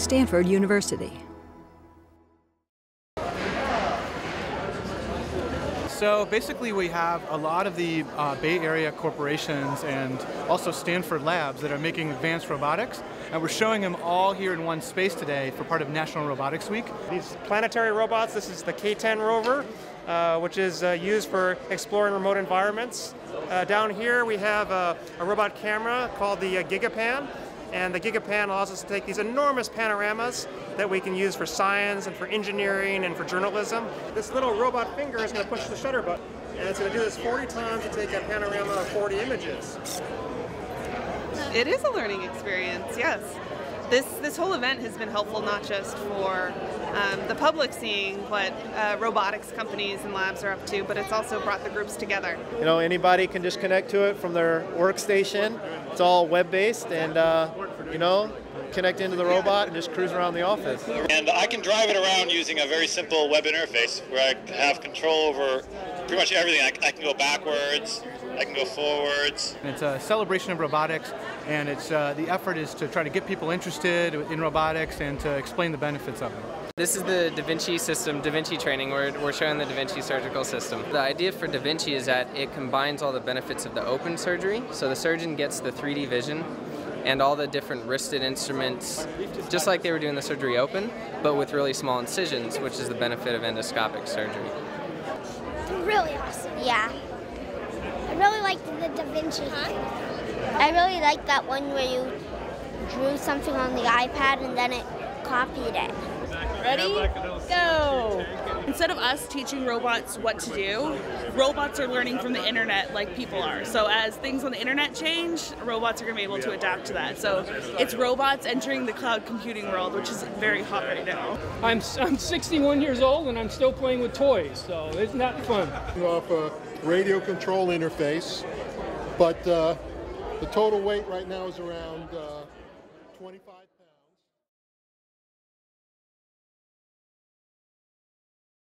Stanford University. So basically, we have a lot of the uh, Bay Area corporations and also Stanford labs that are making advanced robotics, and we're showing them all here in one space today for part of National Robotics Week. These planetary robots, this is the K-10 rover, uh, which is uh, used for exploring remote environments. Uh, down here we have a, a, robot camera called the uh, GigaPan, and the GigaPan allows us to take these enormous panoramas that we can use for science and for engineering and for journalism. This little robot finger is going to push the shutter button, and it's going to do this 40 times to take a panorama of 40 images. It is a learning experience, yes. This, this whole event has been helpful not just for um, the public seeing what uh, robotics companies and labs are up to, but it's also brought the groups together. You know, anybody can just connect to it from their workstation. It's all web-based, and uh, you know, connect into the robot and just cruise around the office. And I can drive it around using a very simple web interface where I have control over pretty much everything. I, I can go backwards, I can go forwards. It's a celebration of robotics, and it's uh, the effort is to try to get people interested in robotics and to explain the benefits of it. This is the Da Vinci system, Da Vinci training. We're, we're showing the Da Vinci surgical system. The idea for Da Vinci is that it combines all the benefits of the open surgery. So the surgeon gets the 3D vision and all the different wristed instruments, just like they were doing the surgery open, but with really small incisions, which is the benefit of endoscopic surgery. Really awesome, yeah. I really liked the Da Vinci. I really liked that one where you drew something on the iPad and then it copied it. Ready? Go! Instead of us teaching robots what to do, robots are learning from the internet like people are. So as things on the internet change, robots are going to be able to adapt to that. So it's robots entering the cloud computing world, which is very hot right now. I'm, I'm 61 years old and I'm still playing with toys, so isn't that fun? Off a radio control interface, but uh, the total weight right now is around uh, 25